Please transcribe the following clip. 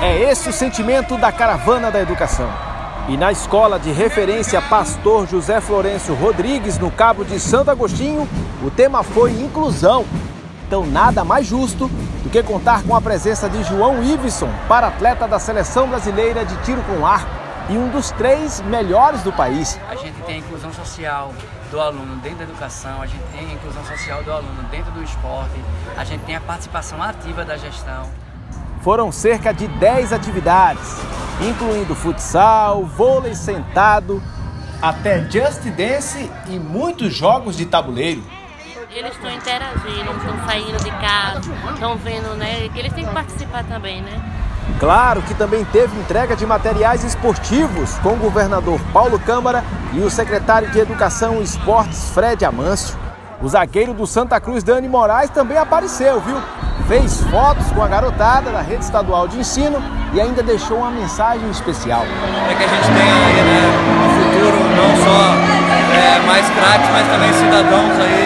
É esse o sentimento da Caravana da Educação. E na escola de referência Pastor José Florencio Rodrigues, no Cabo de Santo Agostinho, o tema foi inclusão. Então, nada mais justo do que contar com a presença de João Iveson, para atleta da seleção brasileira de tiro com arco e um dos três melhores do país. A gente tem a inclusão social do aluno dentro da educação, a gente tem a inclusão social do aluno dentro do esporte, a gente tem a participação ativa da gestão. Foram cerca de 10 atividades, incluindo futsal, vôlei sentado, até just dance e muitos jogos de tabuleiro. Eles estão interagindo, estão saindo de casa, estão vendo, né? Que eles têm que participar também, né? Claro que também teve entrega de materiais esportivos com o governador Paulo Câmara e o secretário de Educação e Esportes Fred Amâncio. O zagueiro do Santa Cruz, Dani Moraes, também apareceu, viu? Fez fotos com a garotada da rede estadual de ensino e ainda deixou uma mensagem especial. É que a gente tenha aí, né, no futuro não só é, mais craques, mas também cidadãos aí